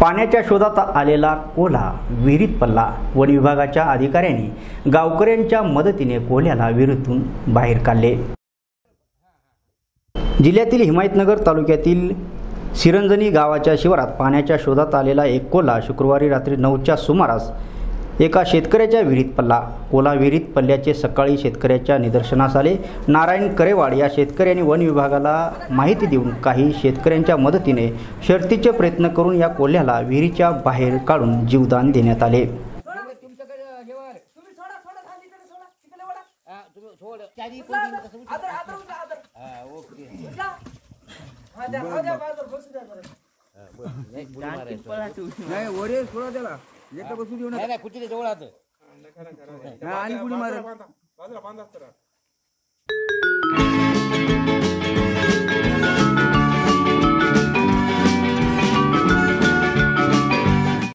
पाण्याच्या शोधात आलेला कोल्हा विहिरीत पडला. वन विभागाच्या अधिकाऱ्यांनी गावकऱ्यांच्या मदतीने कोल्ह्याला विहिरीतून बाहेर काढले. जिल्ह्यातील हिमायतनगर तालुक्यातील सिरंजनी गावाच्या शिवारात पाण्याच्या शोधात आलेला एक कोल्हा शुक्रवारी रात्री नऊच्या सुमारास एका शेतकऱ्याच्या विहिरीत पडला. कोल्हा विहिरीत पडल्याचे सकाळी शेतकऱ्याच्या निदर्शनास आले. नारायण करेवाड या शेतकऱ्यांनी वन विभागाला माहिती देऊन काही शेतकऱ्यांच्या मदतीने शर्थीचे प्रयत्न करून या कोल्ह्याला विहिरीच्या बाहेर काढून जीवदान देण्यात आले. नाही, बुडी मारायचं. नाही वरे सोडा त्याला एका बसू देऊ नाही नाही कुठे जवळ आता नका आणि पुढे मारा बाजूला बांधा सर